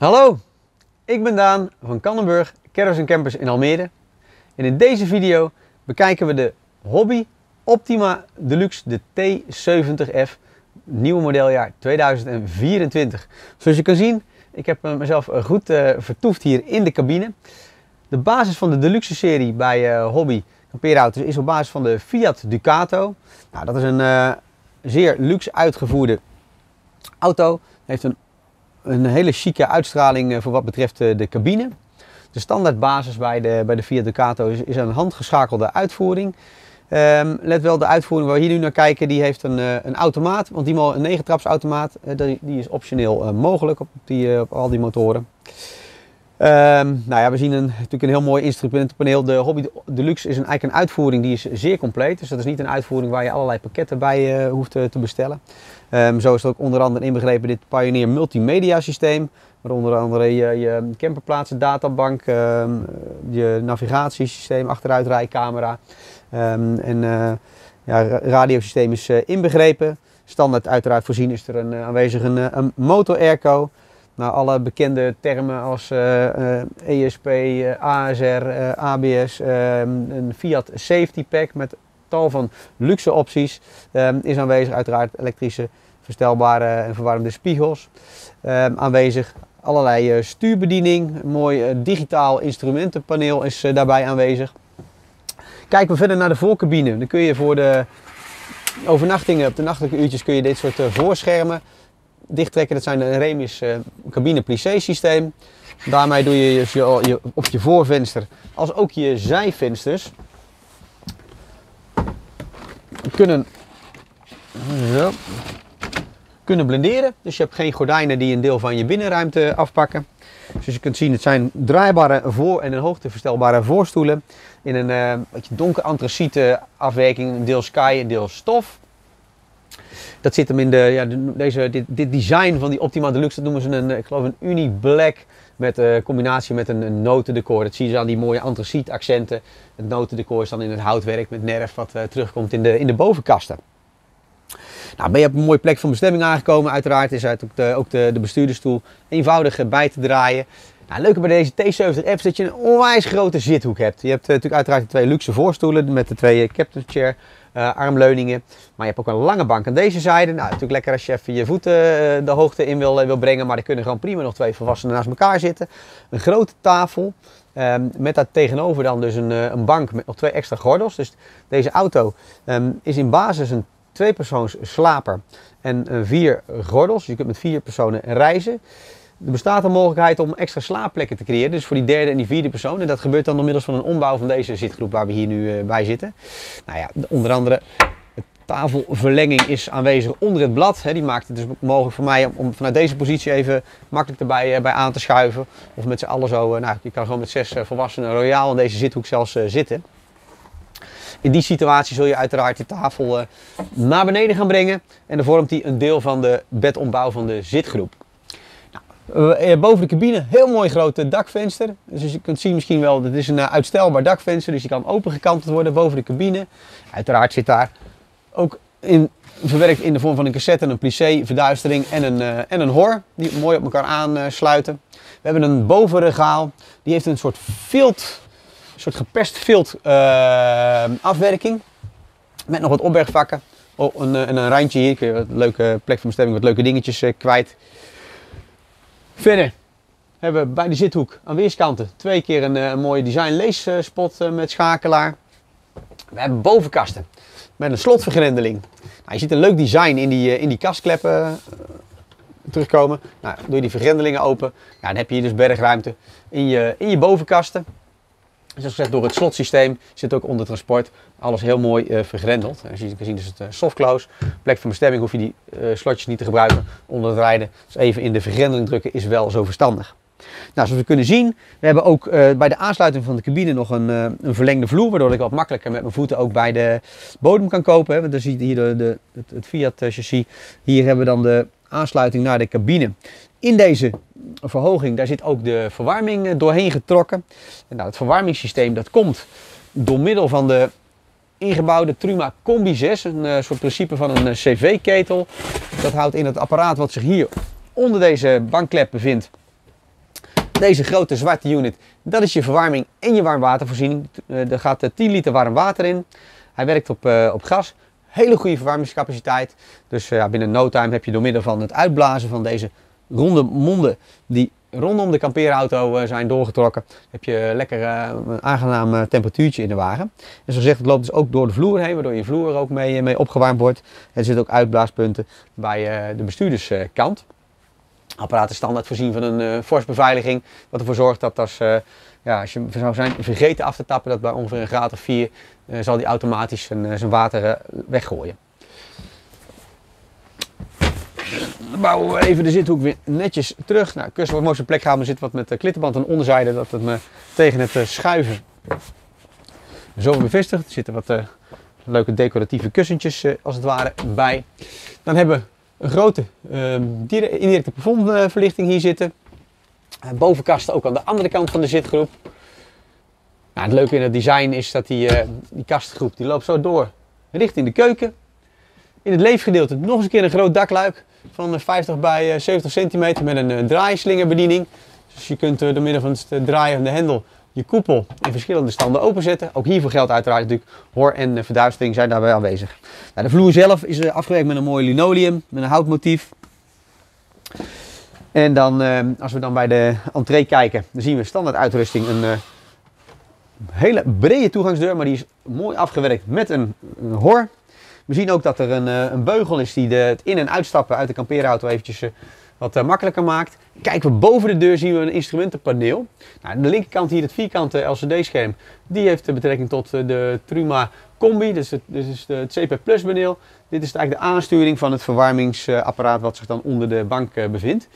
Hallo, ik ben Daan van Kannenburg Campers Campers in Almere. En in deze video bekijken we de Hobby Optima Deluxe de T70F, nieuwe modeljaar 2024. Zoals je kan zien, ik heb eh, mezelf eh, goed uh, vertoefd hier in de cabine. De basis van de Deluxe serie bij Hobby Kampeerauto's is op basis van de Fiat Ducato. Nou, dat is een zeer luxe uitgevoerde auto. Heeft een, een hele chique uitstraling voor wat betreft de cabine. De standaardbasis bij de, bij de Fiat Ducato is, een handgeschakelde uitvoering. Um, let wel, de uitvoering waar we hier nu naar kijken, die heeft een, uh, een automaat. Want die een 9 traps automaat, die, die, is optioneel mogelijk op, die, op al die motoren. Um, nou ja, we zien een, natuurlijk een heel mooi instrumentenpaneel. De Hobby Deluxe is een, eigenlijk een uitvoering die is zeer compleet. Dus dat is niet een uitvoering waar je allerlei pakketten bij hoeft te, te bestellen. Um, zo is het ook onder andere inbegrepen dit Pioneer Multimedia systeem. Waar onder andere je, je camperplaatsen, databank, je navigatiesysteem, achteruitrijcamera. En uh, ja, radiosysteem is inbegrepen. Standaard uiteraard voorzien is er een, aanwezig een, een motor airco. Nou, alle bekende termen als ESP, ASR, ABS, um, een Fiat Safety Pack met tal van luxe opties um, is aanwezig. Uiteraard elektrische verstelbare en verwarmde spiegels aanwezig. Allerlei stuurbediening, mooi digitaal instrumentenpaneel is daarbij aanwezig. Kijken we verder naar de voorcabine. Dan kun je voor de overnachtingen op de nachtelijke uurtjes kun je dit soort voorschermen dichttrekken. Dat zijn een Remis uh, cabine plissé systeem. Daarmee doe je, je, op je voorvenster als ook je zijvensters kunnen, zo, kunnen blenderen. Dus je hebt geen gordijnen die een deel van je binnenruimte afpakken. Zoals je kunt zien, het zijn draaibare voor- en een hoogteverstelbare voorstoelen. In een uh, donker antraciete afwerking, deel sky en deel stof. Dat zit hem in de, ja, deze, dit, dit design van die Optima Deluxe, dat noemen ze een, ik geloof een Uni Black met uh, combinatie met een, notendecor. Dat zie je aan die mooie antraciet accenten. Het notendecor is dan in het houtwerk met nerf wat uh, terugkomt in de, in de bovenkasten. Nou, ben je op een mooie plek van bestemming aangekomen. Uiteraard is uit ook de, ook de, de bestuurdersstoel eenvoudig bij te draaien. Nou, leuke bij deze T70F is dat je een onwijs grote zithoek hebt. Je hebt natuurlijk uiteraard de twee luxe voorstoelen met de twee captain chair uh, armleuningen. Maar je hebt ook een lange bank aan deze zijde. Nou, natuurlijk lekker als je even je voeten uh, de hoogte in wil, wil brengen. Maar er kunnen gewoon prima nog twee volwassenen naast elkaar zitten. Een grote tafel. Um, met daar tegenover dan dus een, een bank met nog twee extra gordels. Dus deze auto um, is in basis een tweepersoons slaper en vier gordels. Je kunt met vier personen reizen. Er bestaat een mogelijkheid om extra slaapplekken te creëren, dus voor die derde en die vierde persoon. En dat gebeurt dan door middels van een ombouw van deze zitgroep waar we hier nu uh, bij zitten. Nou ja, onder andere de tafelverlenging is aanwezig onder het blad. Die maakt het dus mogelijk voor mij om, vanuit deze positie even makkelijk erbij uh, bij aan te schuiven. Of met z'n allen zo, nou je kan gewoon met zes volwassenen royaal in deze zithoek zelfs zitten. In die situatie zul je uiteraard je tafel naar beneden gaan brengen. En dan vormt die een deel van de bedombouw van de zitgroep. Uh, boven de cabine heel mooi grote dakvenster. Dus je kunt zien misschien wel, dat is een uh, uitstelbaar dakvenster. Dus je kan opengekanteld worden boven de cabine. Uiteraard zit daar ook in, verwerkt in de vorm van een cassette, een plissé, verduistering en een, en een hor. Die mooi op elkaar aansluiten. We hebben een bovenregaal. Die heeft een soort filt soort geperst vilt uh, afwerking. Met nog wat opbergvakken. Oh, een, en een randje hier. Kun wat leuke plek van bestemming, wat leuke dingetjes uh, kwijt. Verder hebben we bij de zithoek aan weerskanten twee keer een, een mooie design leespot uh, met schakelaar. We hebben bovenkasten met een slotvergrendeling. Nou, je ziet een leuk design in die, in die kastkleppen terugkomen. Nou, doe je die vergrendelingen open, dan heb je hier dus bergruimte in je, in je bovenkasten. Zoals gezegd, door het slotsysteem zit ook onder transport alles heel mooi uh, vergrendeld. Als je kan zien is het uh, soft close. Plek van bestemming hoef je die uh, slotjes niet te gebruiken onder het rijden. Dus even in de vergrendeling drukken is wel zo verstandig. Nou, zoals we kunnen zien, we hebben ook bij de aansluiting van de cabine nog een, een, verlengde vloer, waardoor ik wat makkelijker met mijn voeten ook bij de bodem kan kopen. Hè. Want dan zie je hier de, de, het, het Fiat chassis. Hier hebben we dan de aansluiting naar de cabine. In deze verhoging, daar zit ook de verwarming doorheen getrokken. En nou, het verwarmingssysteem dat komt door middel van de ingebouwde Truma Combi 6, een uh, soort principe van een uh, CV-ketel. Dat houdt in het apparaat wat zich hier onder deze bankklep bevindt, Deze grote zwarte unit, dat is je verwarming en je warmwatervoorziening. Er gaat 10 liter warm water in. Hij werkt op, op gas. Hele goede verwarmingscapaciteit. Dus binnen no time heb je door middel van het uitblazen van deze ronde monden die rondom de kampeerauto uh, zijn doorgetrokken, heb je lekker uh, een aangenaam uh, temperatuurtje in de wagen. En zoals gezegd, het loopt dus ook door de vloer heen, waardoor je vloer ook mee, mee opgewarmd wordt. Er zitten ook uitblaaspunten bij de bestuurderskant. Apparaat is standaard voorzien van een fors beveiliging, wat ervoor zorgt dat als, ja, als je zou zijn vergeten af te tappen, dat bij ongeveer een graad of 4 zal die automatisch zijn, zijn water weggooien. Dan bouwen we even de zithoek weer netjes terug. Nou, kussen mooiste plek gaan. Er zit wat met de klittenband aan de onderzijde dat het me tegen het eh, schuiven zo bevestigd. Er zitten wat uh, leuke decoratieve kussentjes uh, als het ware bij. Dan hebben we een grote uh, indirecte plafondverlichting hier zitten. bovenkasten ook aan de andere kant van de zitgroep. Nou, het leuke in het design is dat die, die kastgroep die loopt zo door richting de keuken. In het leefgedeelte nog eens een keer een groot dakluik van 50 bij 70 centimeter met een draaislingerbediening. Dus je kunt door middel van het draaien van de hendel je koepel in verschillende standen openzetten. Ook hiervoor geldt uiteraard natuurlijk hoor en verduistering zijn daarbij aanwezig. Nou, de vloer zelf is afgewerkt met een mooi linoleum, met een houtmotief. En dan, als we dan bij de entree kijken, dan zien we standaard uitrusting een hele brede toegangsdeur, maar die is mooi afgewerkt met een, een hor. We zien ook dat er een, eh, een beugel is die de, het in- en uitstappen uit de kampeerauto eventjes eh, wat uh, makkelijker maakt. Kijken we boven de deur zien we een instrumentenpaneel. Nou, aan de linkerkant hier het vierkante LCD-scherm. Die heeft de betrekking tot de Truma Combi, dus het, dus het CP Plus paneel. Dit is eigenlijk de aansturing van het verwarmingsapparaat wat zich dan onder de bank bevindt.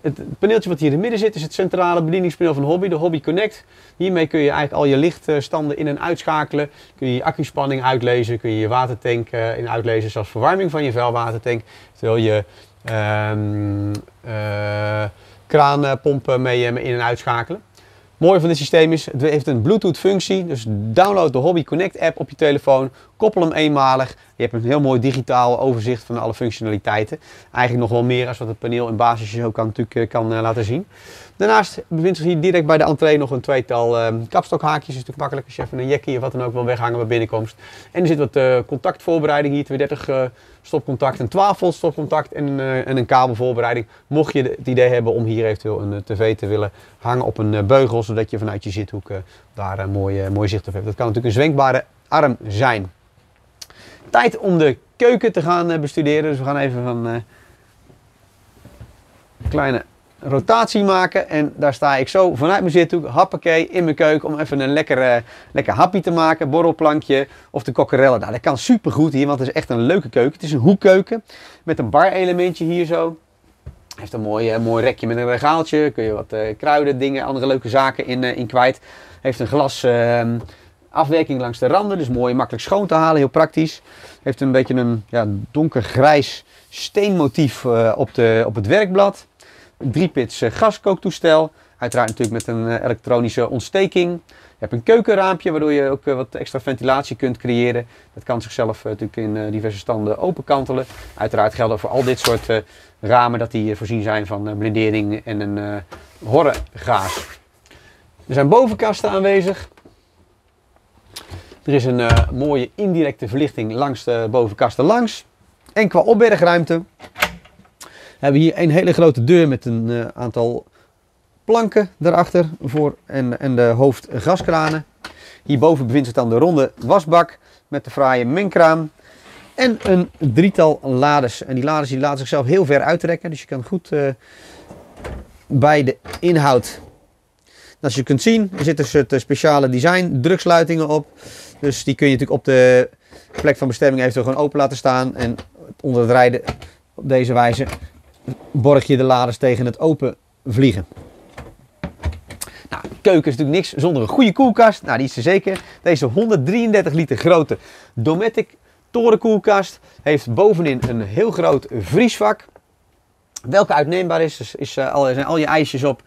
Het paneeltje wat hier in het midden zit is het centrale bedieningspaneel van Hobby, de Hobby Connect. Hiermee kun je eigenlijk al je lichtstanden in- en uitschakelen. Kun je je accuspanning uitlezen, kun je je watertank uh, in uitlezen, zoals verwarming van je vuilwatertank. Terwijl je um, uh, kraanpompen mee in- en uitschakelen mooie van dit systeem is, het heeft een Bluetooth functie. Dus download de Hobby Connect app op je telefoon. Koppel hem eenmalig. Je hebt een heel mooi digitaal overzicht van alle functionaliteiten. Eigenlijk nog wel meer als wat het paneel in basis zo kan, natuurlijk, eh, kan uh, laten zien. Daarnaast bevindt zich hier direct bij de entree nog een tweetal uh, kapstokhaakjes. is natuurlijk makkelijk als je even een jackie of wat dan ook wil weghangen bij binnenkomst. En er zit wat uh, contactvoorbereiding hier, 230 stopcontact, een 12 volt stopcontact en, en, een kabelvoorbereiding. Mocht je het idee hebben om hier eventueel een tv te willen hangen op een beugel, zodat je vanuit je zithoek daar een mooi, mooi zicht op hebt. Dat kan natuurlijk een zwenkbare arm zijn. Tijd om de keuken te gaan bestuderen. Dus we gaan even van kleine rotatie maken. En daar sta ik zo vanuit mijn zithoek, happakee, in mijn keuken om even een lekker, uh, lekker happy te maken. Borrelplankje of de kokkerellen. Nou, dat kan super goed hier, want het is echt een leuke keuken. Het is een hoekkeuken met een bar elementje hier zo. Heeft een mooi, uh, mooi rekje met een regaaltje. Kun je wat uh, kruiden, dingen, andere leuke zaken in, in kwijt. Heeft een glas ehm, afwerking langs de randen, dus mooi makkelijk schoon te halen, heel praktisch. Heeft een beetje een ja, donkergrijs steenmotief op, de, op het werkblad. Driepits gaskooktoestel. Uiteraard natuurlijk met een elektronische ontsteking. Je hebt een keukenraampje waardoor je ook wat extra ventilatie kunt creëren. Dat kan zichzelf natuurlijk in diverse standen openkantelen. Uiteraard gelden voor al dit soort ramen dat die voorzien zijn van blindering en een horregaas. Er zijn bovenkasten aanwezig. Er is een mooie indirecte verlichting langs de bovenkasten langs. En qua opbergruimte hebben hier een hele grote deur met een uh, aantal planken daarachter voor en, en de hoofdgaskranen. Hierboven bevindt zich dan de ronde wasbak met de fraaie mengkraan. En een drietal lades. En die lades die laten zichzelf heel ver uittrekken. Dus je kan goed uh, bij de inhoud. Als je kunt zien, er zitten soort speciale design druksluitingen op. Dus die kun je natuurlijk op de plek van bestemming eventueel gewoon open laten staan. En onder het rijden op deze wijze borg je de laders tegen het open vliegen. Nou, keuken is natuurlijk niks zonder een goede koelkast. Nou, die is er zeker. Deze 133 liter grote Dometic torenkoelkast heeft bovenin een heel groot vriesvak. Welke uitneembaar is, dus is uh, al, zijn al je ijsjes op.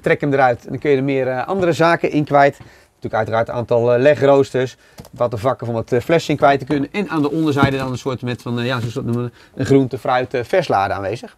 Trek hem eruit en dan kun je er meer uh, andere zaken in kwijt. Natuurlijk uiteraard een aantal eh, legroosters. Wat de vakken van wat eh, flesjes in kwijt te kunnen. En aan de onderzijde dan een soort met van, eh, ja, soort noemen een groente, fruit, verslade aanwezig.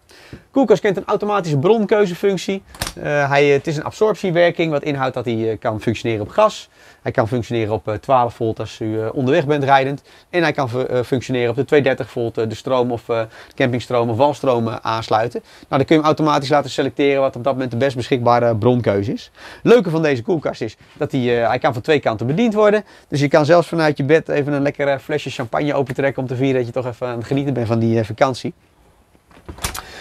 Koelkast kent een automatische bronkeuzefunctie. Hij, het is een absorptiewerking, wat inhoudt dat hij kan functioneren op gas. Hij kan functioneren op eh, 12 volt als u onderweg bent rijdend. En hij kan fu- functioneren op de 230 volt, de stroom of eh, campingstroom of walstroom aansluiten. Nou, dan kun je hem automatisch laten selecteren wat op dat moment de best beschikbare bronkeuze is. Leuke van deze koelkast is dat hij, hij kan van twee kanten bediend worden. Dus je kan zelfs vanuit je bed even een lekker eh, flesje champagne opentrekken om te vieren dat je toch even genieten bent van die eh, vakantie.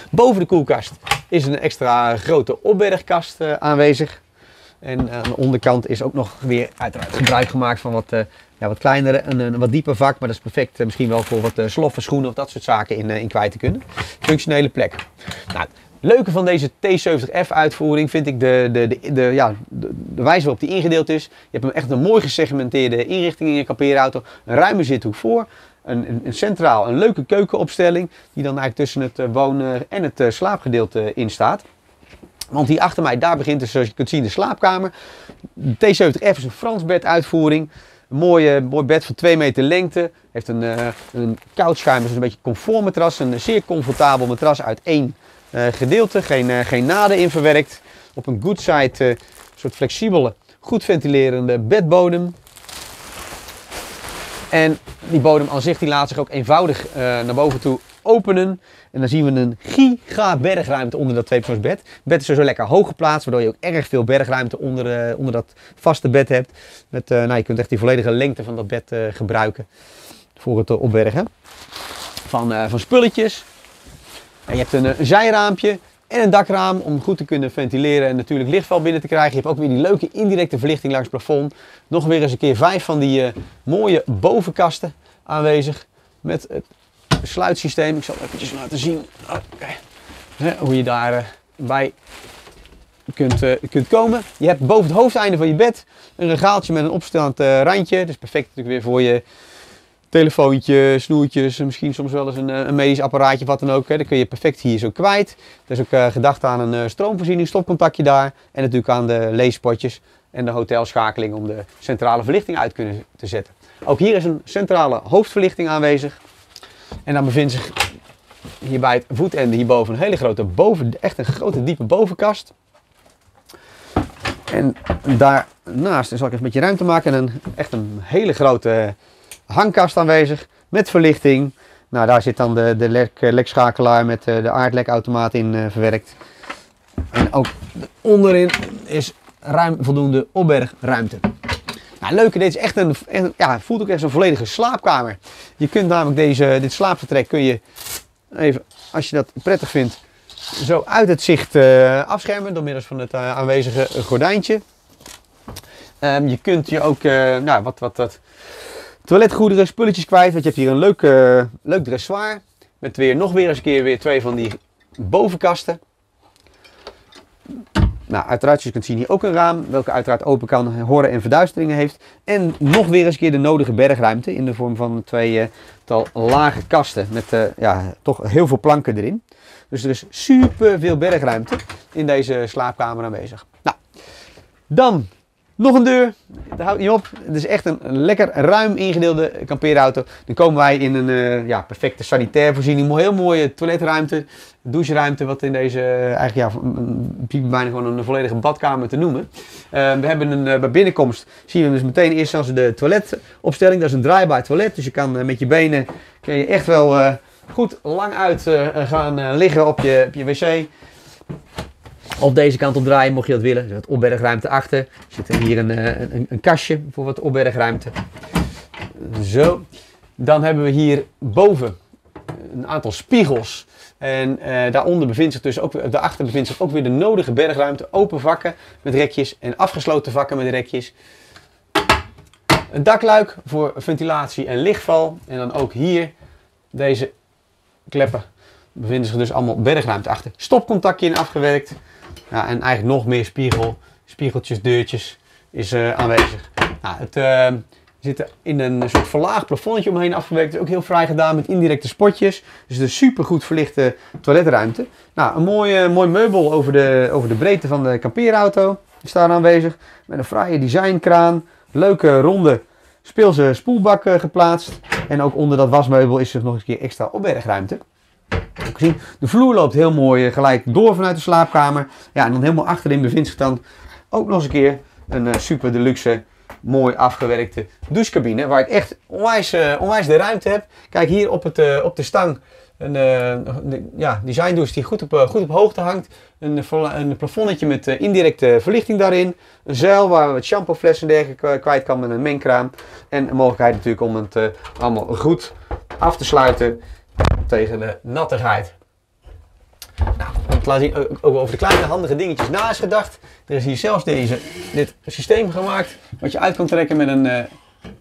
Boven de koelkast is een extra grote opbergkast eh, aanwezig. En aan de onderkant is ook nog weer uiteraard gebruik gemaakt van wat, eh, ja, wat kleinere, een, een wat dieper vak. Maar dat is perfect eh, misschien wel voor wat eh, sloffen, schoenen of dat soort zaken in, eh, in kwijt te kunnen. Functionele plek. Nou, leuke van deze T70F uitvoering vind ik de, de, de, de, ja, de, wijze waarop die ingedeeld is. Je hebt hem echt een mooi gesegmenteerde inrichting in je kampeerauto. Een ruime zithoek voor. Een, een, centraal, een leuke keukenopstelling. Die dan eigenlijk tussen het eh, wonen en het eh, slaapgedeelte in staat. Want hier achter mij, daar begint dus, zoals je kunt zien, de slaapkamer. De T70F is een Frans bed uitvoering. Een mooie, mooi bed van 2 meter lengte. Heeft een, eh een couchschuim, dus een beetje comfort matras. Een zeer comfortabel matras uit één eh, gedeelte. Geen, eh, geen naden in verwerkt. Op een good side, eh, soort flexibele, goed ventilerende bedbodem. En die bodem aan zich die laat zich ook eenvoudig eh, naar boven toe openen. En dan zien we een giga bergruimte onder dat tweepersoonsbed. Het bed is zo lekker hoog geplaatst, waardoor je ook erg veel bergruimte onder, eh, onder dat vaste bed hebt. Met, eh, nou, je kunt echt die volledige lengte van dat bed eh, gebruiken voor het eh, opbergen van, eh, van spulletjes. Je hebt een, eh, een zijraampje en een dakraam om goed te kunnen ventileren en natuurlijk lichtval binnen te krijgen. Je hebt ook weer die leuke indirecte verlichting langs het plafond. Nog weer eens een keer vijf van die eh, mooie bovenkasten aanwezig met het sluitsysteem. Ik zal het eventjes laten zien hoe je daarbij bij kunt, eh, kunt komen. Je hebt boven het hoofdeinde van je bed een regaaltje met een opstaand eh, randje. Dus perfect natuurlijk weer voor je telefoontje, snoertjes, misschien soms wel eens een, eh, een medisch apparaatje, wat dan ook. Hè. Kun je perfect hier zo kwijt. Er is ook eh, gedacht aan een eh, stroomvoorziening, stopcontactje daar. En natuurlijk aan de leespotjes en de hotelschakeling om de centrale verlichting uit kunnen te zetten. Ook hier is een centrale hoofdverlichting aanwezig. En dan bevindt zich hier bij het voetende hierboven een hele grote boven, echt een grote diepe bovenkast. En daarnaast zal ik even een beetje ruimte maken en een, echt een hele grote hangkast aanwezig met verlichting. Nou, daar zit dan de, de lek, lekschakelaar met eh, de aardlekautomaat in eh, verwerkt. En ook onderin is ruim voldoende opbergruimte. Nou, leuke, dit is echt een, een- ja, voelt ook echt zo'n volledige slaapkamer. Je kunt namelijk deze, dit slaapvertrek kun je even, als je dat prettig vindt, zo uit het zicht eh, afschermen door middel van het eh, aanwezige gordijntje. Ehm, je kunt je ook eh, nou, wat, wat, wat toiletgoederen, spulletjes kwijt. Want je hebt hier een leuk, eh, leuk dressoir. Met weer nog weer eens een keer weer twee van die bovenkasten. Nou, uiteraard, je kunt zien hier ook een raam, welke uiteraard open kan, horen en verduisteringen heeft. En nog weer eens een keer de nodige bergruimte in de vorm van twee eh, tal lage kasten met eh, ja, toch heel veel planken erin. Dus er is super veel bergruimte in deze slaapkamer aanwezig. Nou, dan nog een deur. Dat houdt niet op. Het is echt een, lekker ruim ingedeelde kampeerauto. Dan komen wij in een eh, ja, perfecte sanitaire voorziening. Heel mooie toiletruimte, doucheruimte. Wat in deze eh, eigenlijk ja, een- bijna gewoon een volledige badkamer te noemen. Eh, we hebben een, bij binnenkomst zien we dus meteen eerst als de toiletopstelling. Dat is een draaibaar toilet. Dus je kan met je benen kun je echt wel goed lang uit gaan liggen op je, op je wc. Op deze kant opdraaien, mocht je dat willen. Er zit opbergruimte achter. Er zit hier een, eh, een, een kastje voor wat opbergruimte. Zo. Dan hebben we hier boven een aantal spiegels. En eh, daaronder bevindt zich dus ook, weer- daarachter bevindt zich ook weer de nodige bergruimte. Open vakken met rekjes en afgesloten vakken met rekjes. Een dakluik voor ventilatie en lichtval. En dan ook hier deze kleppen bevinden zich dus allemaal bergruimte achter. Stopcontactje in afgewerkt. Ja, en eigenlijk nog meer spiegel, spiegeltjes, deurtjes is eh, aanwezig. Nou, het eh, zit in een soort verlaagd plafondje omheen afgewerkt. ook heel fraai gedaan met indirecte spotjes. Dus een super goed verlichte toiletruimte. Nou, een mooi, eh, mooi meubel over de, over de breedte van de kampeerauto. is daar aanwezig. Met een fraaie designkraan. Leuke ronde speelse spoelbak eh, geplaatst. En ook onder dat wasmeubel is er nog eens een keer extra opbergruimte. De vloer loopt heel mooi eh, gelijk door vanuit de slaapkamer. Ja, en dan helemaal achterin bevindt zich dan ook nog eens een keer een eh, super deluxe, mooi afgewerkte douchecabine. Waar ik echt onwijs, eh, onwijs de ruimte heb. Kijk hier op, het, op de stang. Een de, ja, design die goed op, goed op hoogte hangt. Een, een met indirecte verlichting daarin. Een zuil waar we wat shampooflessen en dergelijke kwijt kan met een mengkraam. En een mogelijkheid natuurlijk om het allemaal goed af te sluiten tegen de nattigheid. Nou, te laten zien, ook over de kleine handige dingetjes na is gedacht. Er is hier zelfs deze, dit systeem gemaakt wat je uit kan trekken met een, uh,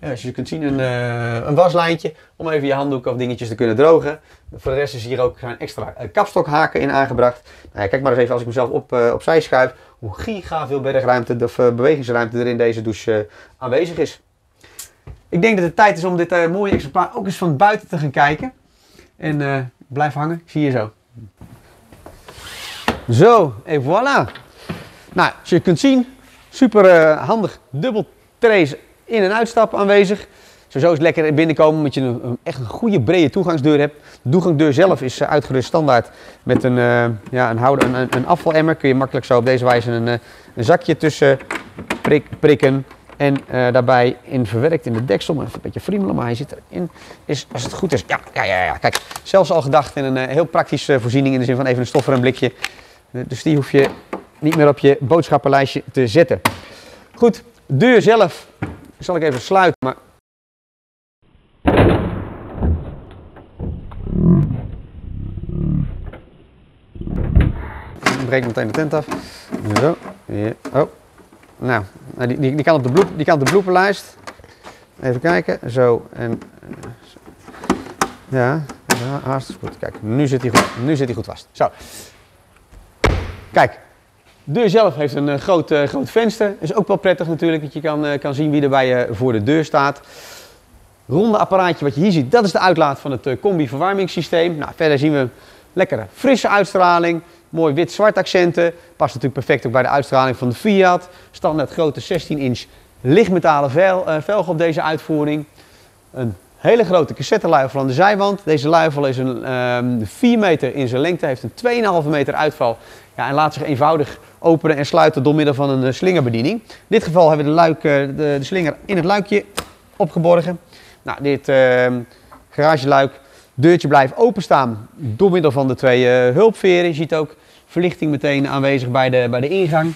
ja, als je kunt zien, een, uh, een waslijntje. Om even je handdoeken of dingetjes te kunnen drogen. Voor de rest is hier ook een extra kapstokhaken in aangebracht. Nou ja, kijk maar eens even als ik mezelf op, uh, opzij schuif. Hoe giga veel bergruimte of bewegingsruimte er in deze douche aanwezig is. Ik denk dat het tijd is om dit mooie exemplaar ook eens van buiten te gaan kijken. En blijf hangen, zie je zo. Zo, en voilà. Nou, zoals je kunt zien, super uh, handig dubbel trace in- en uitstap aanwezig. Sowieso is het lekker binnenkomen omdat je een, echt een goede brede toegangsdeur hebt. De toegangsdeur zelf is uh, uitgerust standaard met een, ja, een, een, een, afvalemmer. Kun je makkelijk zo op deze wijze een, een zakje tussen prik, prikken. En daarbij in verwerkt in de deksel, maar een beetje friemelen, maar hij zit erin. Is, als het goed is, ja, ja, ja, ja. kijk, zelfs al gedacht in een heel praktische voorziening in de zin van even een stoffer en blikje. Dus die hoef je niet meer op je boodschappenlijstje te zetten. Goed, de deur zelf zal ik even sluiten. Maar... Ik breek meteen de tent af. Zo. Ja. Oh. Nou, die, die, die, kan op de bloep, die kan op de bloepenlijst. Even kijken. Zo. En, ja, ja, hartstikke goed. Kijk, nu zit hij goed, nu zit hij goed vast. Zo. Kijk, de deur zelf heeft een uh, groot, uh, groot venster. Is ook wel prettig natuurlijk, dat je kan, uh, kan zien wie er bij je voor de deur staat. Ronde apparaatje wat je hier ziet, dat is de uitlaat van het combi verwarmingssysteem. Nou, verder zien we lekkere frisse uitstraling. Mooi wit-zwart accenten. Past natuurlijk perfect ook bij de uitstraling van de Fiat. Standaard grote 16 inch lichtmetalen vel, velgen op deze uitvoering. Een hele grote cassetteluifel aan de zijwand. Deze luifel is een um, 4 meter in zijn lengte, heeft een 2,5 meter uitval. Ja, en laat zich eenvoudig openen en sluiten door middel van een uh, slingerbediening. In dit geval hebben we de, luik, de, de, slinger in het luikje opgeborgen. Nou, dit uh, garageluik, deurtje blijft openstaan door middel van de twee eh, hulpveren. Je ziet ook verlichting meteen aanwezig bij de, bij de ingang.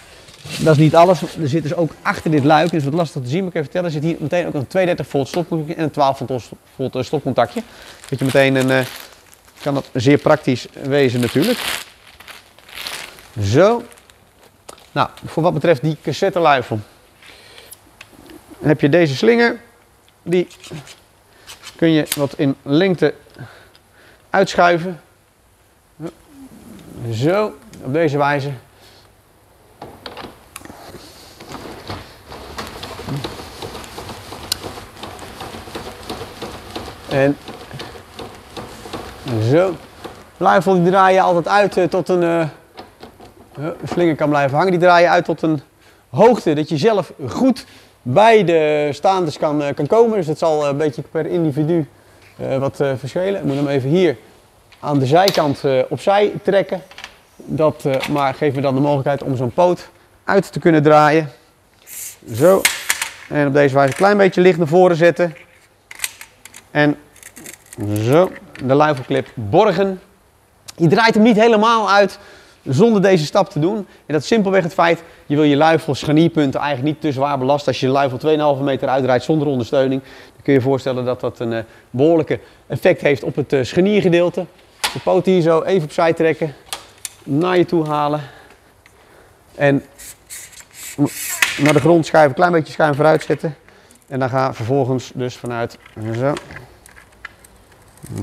Dat is niet alles. Er zit dus ook achter dit luik, is wat lastig te zien, maar ik even vertellen. Er zit hier meteen ook een 32 volt stopcontactje en een 12 volt stopcontactje. Dat je meteen een, kan dat zeer praktisch wezen natuurlijk. Zo. Nou, voor wat betreft die cassetteluifel. heb je deze slinger. Die kun je wat in lengte uitschuiven. Zo, op deze wijze. En zo. Luifel die draai je altijd uit uh, tot een... Uh, kan blijven hangen. Die draai je uit tot een hoogte dat je zelf goed bij de staanders kan, kan komen. Dus dat zal een beetje per individu uh, wat verschillen. Ik moet hem even hier aan de zijkant opzij trekken. Dat maar geeft me dan de mogelijkheid om zo'n poot uit te kunnen draaien. Zo. En op deze wijze een klein beetje licht naar voren zetten. En zo. De luifelclip borgen. Je draait hem niet helemaal uit zonder deze stap te doen. En dat is simpelweg het feit, je wil je luifel scharnierpunten eigenlijk niet te zwaar belasten. Als je de luifel 2,5 meter uitdraait zonder ondersteuning, dan kun je je voorstellen dat dat een uh, behoorlijke effect heeft op het uh, scharniergedeelte. De poot hier zo even opzij trekken, naar je toe halen. En naar de grond schuiven, een klein beetje schuin vooruit zetten. En dan ga vervolgens dus vanuit, zo.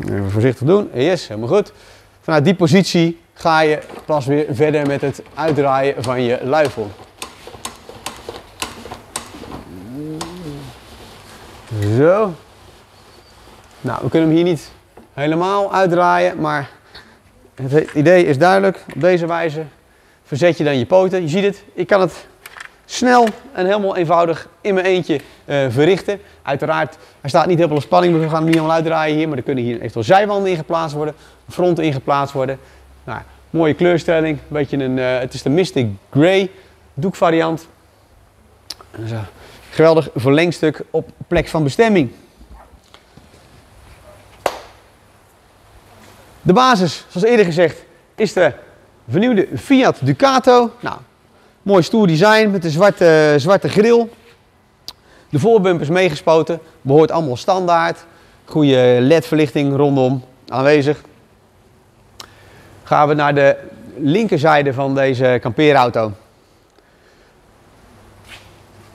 Even voorzichtig doen, yes, helemaal goed. Vanuit die positie ga je pas weer verder met het uitdraaien van je luifel. Zo. Nou, we kunnen hem hier niet helemaal uitdraaien, maar het idee is duidelijk. Op deze wijze verzet je dan je poten. Je ziet het, ik kan het snel en helemaal eenvoudig in mijn eentje eh, verrichten. Uiteraard, hij staat niet helemaal op spanning, we gaan hem niet helemaal uitdraaien hier, maar er kunnen hier eventueel zijwanden in geplaatst worden, fronten in geplaatst worden. Nou, mooie kleurstelling, beetje een, uh, het is de Mystic Grey doekvariant. Geweldig verlengstuk op plek van bestemming. De basis, zoals eerder gezegd, is de vernieuwde Fiat Ducato. Nou, mooi stoer design met een zwarte, zwarte grill. De voorbumpers meegespoten, behoort allemaal standaard. Goede LED-verlichting rondom aanwezig. Gaan we naar de linkerzijde van deze kampeerauto.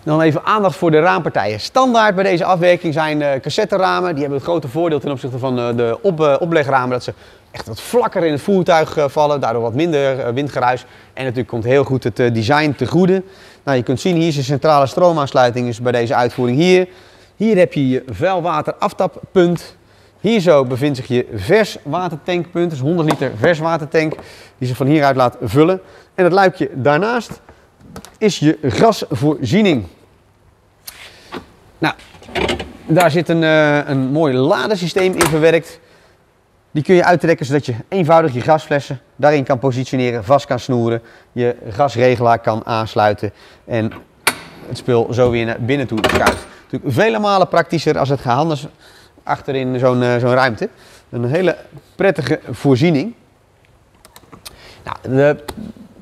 Dan even aandacht voor de raampartijen. Standaard bij deze afwerking zijn uh, cassetteramen. Die hebben het grote voordeel ten opzichte van uh, de op, uh, oplegramen dat ze echt wat vlakker in het voertuig vallen. Daardoor wat minder windgeruis. En natuurlijk komt heel goed het design te goede. Nou, je kunt zien hier is een centrale stroomaansluiting is bij deze uitvoering hier. Hier heb je je vuilwater Hier zo bevindt zich je verswatertankpunt. Dus 100 liter verswatertank die zich van hieruit laat vullen. En het luikje daarnaast is je gasvoorziening. Nou, daar zit een, uh, een mooi ladesysteem in verwerkt. Die kun je uittrekken zodat je eenvoudig je gasflessen daarin kan positioneren, vast kan snoeren, je gasregelaar kan aansluiten en het spul zo weer naar binnen toe schuift. Natuurlijk vele malen praktischer als het gehandeld achterin zo'n uh, zo'n ruimte. Een hele prettige voorziening. Nou, de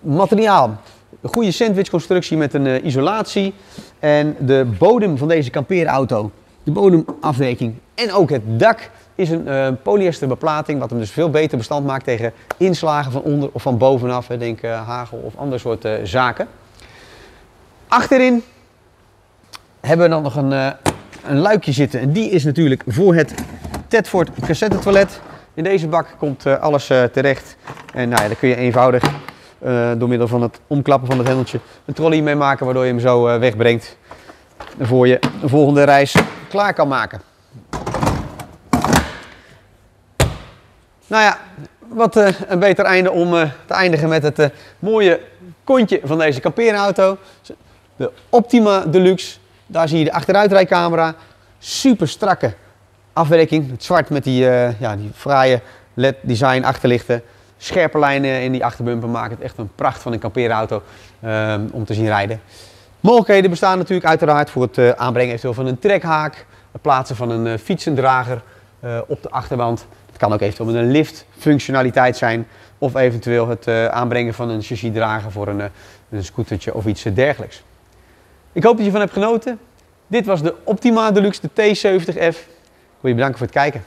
materiaal een goede sandwichconstructie met een uh, isolatie. En de bodem van deze kampeerauto, de bodemafwijking en ook het dak is een uh, polyester beplating, wat hem dus veel beter bestand maakt tegen inslagen van onder of van bovenaf, hè, denk hagel of ander soort zaken. Achterin hebben we dan nog een, een luikje zitten en die is natuurlijk voor het Tedford cassette toilet. In deze bak komt alles terecht en nou ja, dan kun je eenvoudig uh, door middel van het omklappen van het hendeltje een trolley mee maken, waardoor je hem zo wegbrengt. En voor je de volgende reis klaar kan maken. Nou ja, wat een beter einde om te eindigen met het mooie kontje van deze kampeerauto. De Optima Deluxe. Daar zie je de achteruitrijcamera. Super strakke afwerking. Het zwart met die, ja, die fraaie LED design achterlichten scherpe lijnen in die achterbumper maken het echt een pracht van een kampeerauto um, om te zien rijden. Mogelijkheden bestaan natuurlijk uiteraard voor het uh, aanbrengen eventueel van een trekhaak, het plaatsen van een uh, fietsendrager op de achterband. Het kan ook eventueel met een lift functionaliteit zijn of eventueel het aanbrengen van een chassisdrager voor een, een scootertje of iets dergelijks. Ik hoop dat je van hebt genoten. Dit was de Optima Deluxe, de T70F. Ik wil je bedanken voor het kijken.